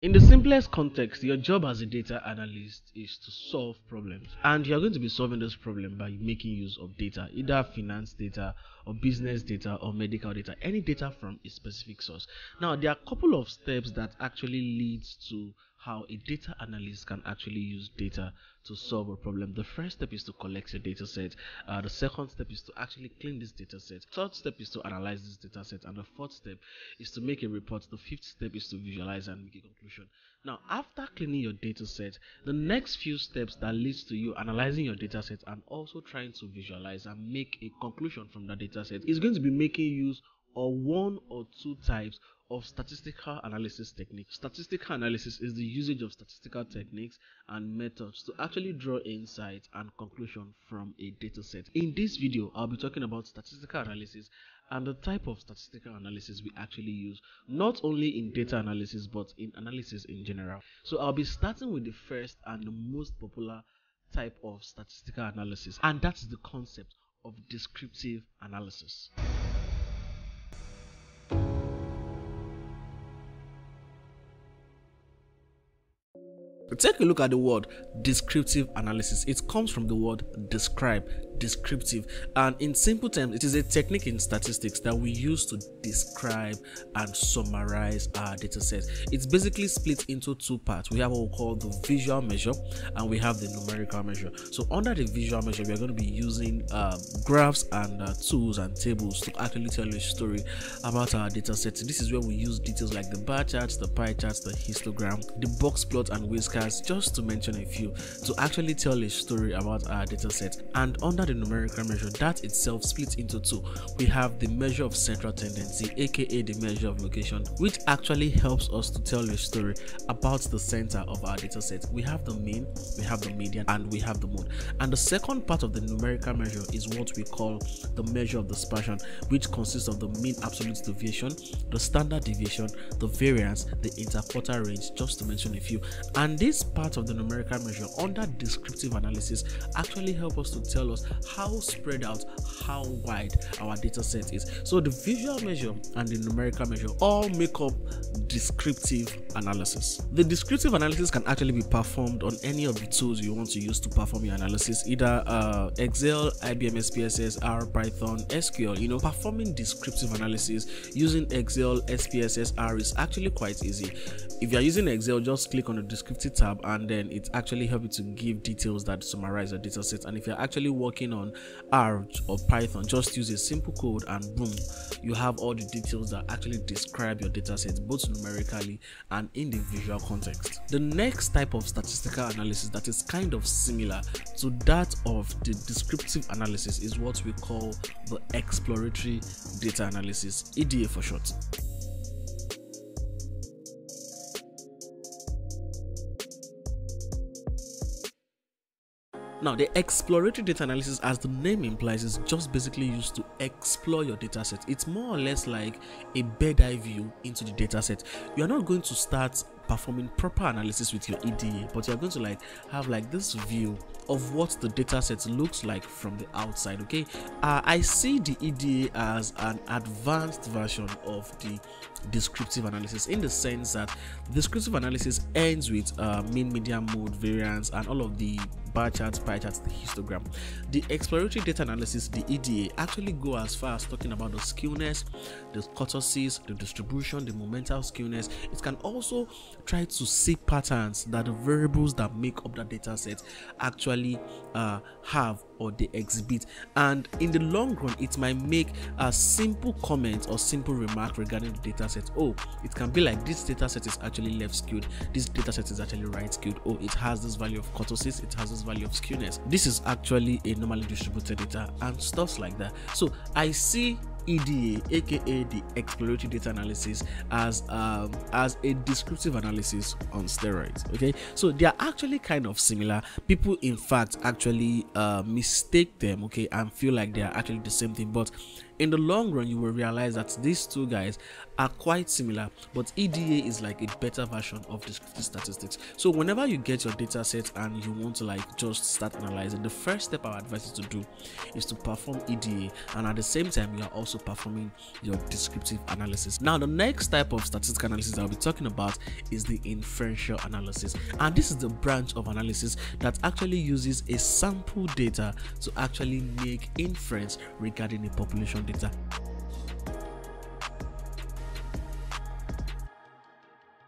In the simplest context, your job as a data analyst is to solve problems. And you're going to be solving this problem by making use of data, either finance data or business data or medical data, any data from a specific source. Now, there are a couple of steps that actually leads to how a data analyst can actually use data to solve a problem. The first step is to collect your data set. Uh, the second step is to actually clean this data set. Third step is to analyze this data set. And the fourth step is to make a report. The fifth step is to visualize and make a conclusion. Now, after cleaning your data set, the next few steps that leads to you analyzing your data set and also trying to visualize and make a conclusion from that data set is going to be making use of one or two types of statistical analysis techniques. Statistical analysis is the usage of statistical techniques and methods to actually draw insight and conclusion from a data set. In this video, I'll be talking about statistical analysis and the type of statistical analysis we actually use, not only in data analysis but in analysis in general. So I'll be starting with the first and the most popular type of statistical analysis, and that is the concept of descriptive analysis. Take a look at the word descriptive analysis. It comes from the word describe, descriptive, and in simple terms, it is a technique in statistics that we use to describe and summarize our data set. It's basically split into two parts. We have what we call the visual measure and we have the numerical measure. So, under the visual measure, we are going to be using uh, graphs and uh, tools and tables to actually tell a story about our data set. This is where we use details like the bar charts, the pie charts, the histogram, the box plot, and whiskers just to mention a few, to actually tell a story about our data set. And under the numerical measure, that itself splits into two. We have the measure of central tendency, aka the measure of location, which actually helps us to tell a story about the center of our data set. We have the mean, we have the median, and we have the mode. And the second part of the numerical measure is what we call the measure of dispersion, which consists of the mean absolute deviation, the standard deviation, the variance, the interquartile range, just to mention a few. And this this part of the numerical measure under descriptive analysis actually help us to tell us how spread out, how wide our data set is. So the visual measure and the numerical measure all make up descriptive analysis. The descriptive analysis can actually be performed on any of the tools you want to use to perform your analysis, either uh, Excel, IBM SPSS, R, Python, SQL. You know, performing descriptive analysis using Excel, SPSS, R is actually quite easy. If you are using Excel, just click on the descriptive tab and then it actually helps you to give details that summarize your data set. And if you're actually working on R or Python, just use a simple code and boom, you have all the details that actually describe your data set both numerically and in the visual context. The next type of statistical analysis that is kind of similar to that of the descriptive analysis is what we call the exploratory data analysis, EDA for short. Now, the exploratory data analysis, as the name implies, is just basically used to explore your data set. It's more or less like a bird eye view into the data set. You are not going to start performing proper analysis with your EDA, but you're going to like have like this view of what the data set looks like from the outside. Okay, uh, I see the EDA as an advanced version of the descriptive analysis in the sense that descriptive analysis ends with uh, mean, median, mode, variance, and all of the bar charts, pie charts, the histogram. The exploratory data analysis, the EDA, actually go as far as talking about the skewness, the kurtosis, the distribution, the momental skewness. It can also try to see patterns that the variables that make up that data set actually uh, have or they exhibit. And in the long run it might make a simple comment or simple remark regarding the data set. Oh it can be like this data set is actually left skewed. This data set is actually right skewed. Oh it has this value of kurtosis. It has this value of skewness. This is actually a normally distributed data and stuff like that. So i see EDA, aka the exploratory data analysis, as um, as a descriptive analysis on steroids. Okay, so they are actually kind of similar. People, in fact, actually uh, mistake them. Okay, and feel like they are actually the same thing, but in the long run you will realize that these two guys are quite similar but eda is like a better version of descriptive statistics. So whenever you get your data set and you want to like just start analyzing the first step i would advise you to do is to perform eda and at the same time you are also performing your descriptive analysis. Now the next type of statistical analysis i'll be talking about is the inferential analysis and this is the branch of analysis that actually uses a sample data to actually make inference regarding a population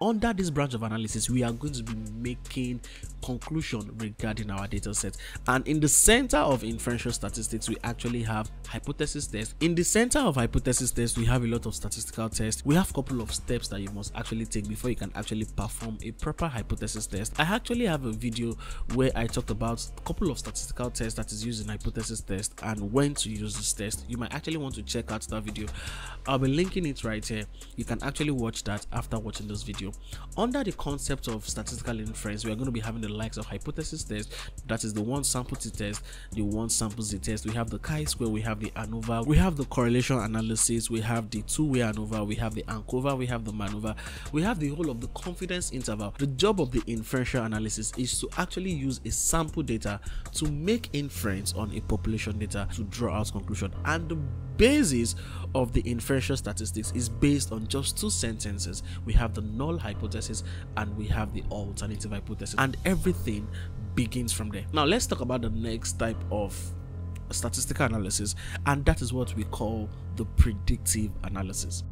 under this branch of analysis we are going to be making conclusion regarding our data set. And in the center of inferential statistics we actually have hypothesis test in the center of hypothesis test we have a lot of statistical tests. We have a couple of steps that you must actually take before you can actually perform a proper hypothesis test. I actually have a video where i talked about a couple of statistical tests that is used in hypothesis test and when to use this test. You might actually want to check out that video. I'll be linking it right here. You can actually watch that after watching this video. Under the concept of statistical inference, we are going to be having the likes of hypothesis test, that is the one sample t test, the one sample z test. We have the chi-square, we have the ANOVA, we have the correlation analysis, we have the two-way ANOVA, we have the ANCOVA, we have the MANOVA, we have the whole of the confidence interval. The job of the inferential analysis is to actually use a sample data to make inference on a population data to draw out conclusion and the basis of the inferential statistics is based on just two sentences. We have the null hypothesis and we have the alternative hypothesis, and everything begins from there. Now, let's talk about the next type of statistical analysis, and that is what we call the predictive analysis.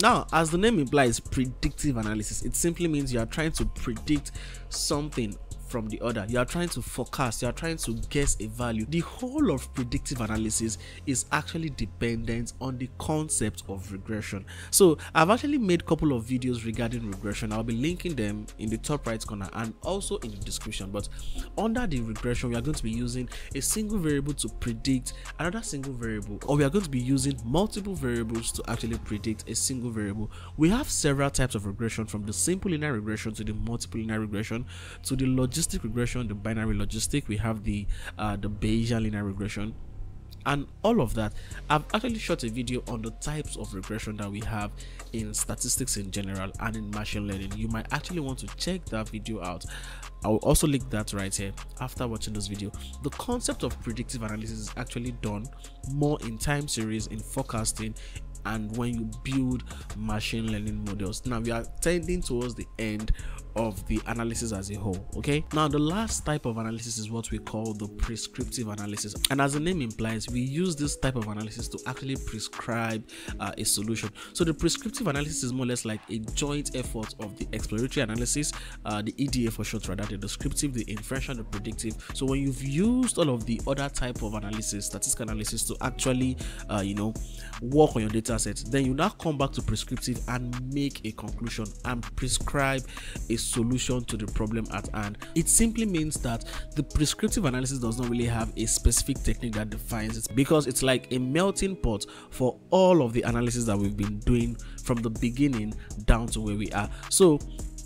Now, as the name implies, predictive analysis, it simply means you are trying to predict something from the other. You are trying to forecast, you are trying to guess a value. The whole of predictive analysis is actually dependent on the concept of regression. So I've actually made a couple of videos regarding regression. I'll be linking them in the top right corner and also in the description. But under the regression, we are going to be using a single variable to predict another single variable, or we are going to be using multiple variables to actually predict a single variable. We have several types of regression from the simple linear regression to the multiple linear regression to the logistic logistic regression, the binary logistic, we have the uh, the Bayesian linear regression, and all of that. I've actually shot a video on the types of regression that we have in statistics in general and in machine learning. You might actually want to check that video out. I will also link that right here after watching this video. The concept of predictive analysis is actually done more in time series, in forecasting, and when you build machine learning models. Now we are tending towards the end of the analysis as a whole okay? Now the last type of analysis is what we call the prescriptive analysis. And as the name implies we use this type of analysis to actually prescribe uh, a solution. So the prescriptive analysis is more or less like a joint effort of the exploratory analysis uh, the eda for short rather the descriptive the inferential the predictive. So when you've used all of the other type of analysis statistical analysis to actually uh, you know work on your data set then you now come back to prescriptive and make a conclusion and prescribe a solution to the problem at hand. It simply means that the prescriptive analysis does not really have a specific technique that defines it because it's like a melting pot for all of the analysis that we've been doing from the beginning down to where we are. So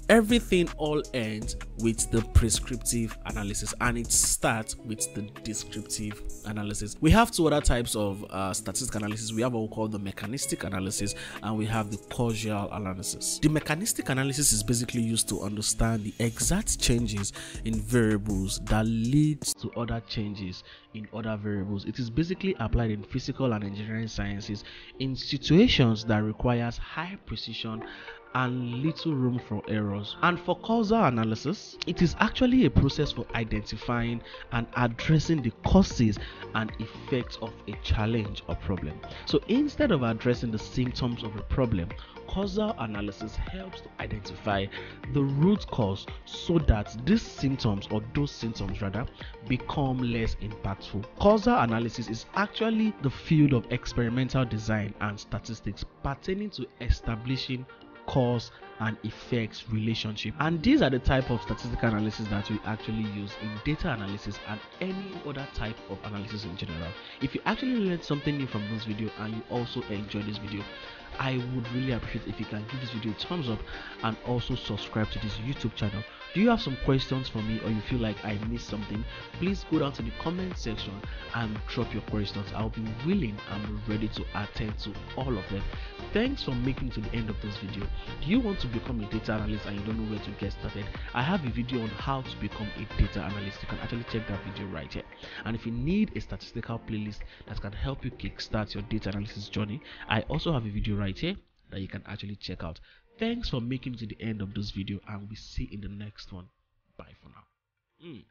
everything all ends with the prescriptive analysis and it starts with the descriptive analysis. We have two other types of uh, statistical analysis. We have what we call the mechanistic analysis and we have the causal analysis. The mechanistic analysis is basically used to understand the exact changes in variables that leads to other changes in other variables. It is basically applied in physical and engineering sciences in situations that requires high precision and little room for errors. And for causal analysis, it is actually a process for identifying and addressing the causes and effects of a challenge or problem. So instead of addressing the symptoms of a problem, causal analysis helps to identify the root cause so that these symptoms or those symptoms rather become less impactful. Causal analysis is actually the field of experimental design and statistics pertaining to establishing cause and effects relationship. And these are the type of statistical analysis that we actually use in data analysis and any other type of analysis in general. If you actually learned something new from this video and you also enjoyed this video I would really appreciate if you can give this video a thumbs up and also subscribe to this YouTube channel Do you have some questions for me or you feel like I missed something? Please go down to the comment section and drop your questions. I'll be willing and ready to attend to all of them. Thanks for making to the end of this video. Do you want to become a data analyst and you don't know where to get started? I have a video on how to become a data analyst. You can actually check that video right here. And if you need a statistical playlist that can help you kickstart your data analysis journey, I also have a video right here that you can actually check out. Thanks for making it to the end of this video and we'll see in the next one. Bye for now. Mm.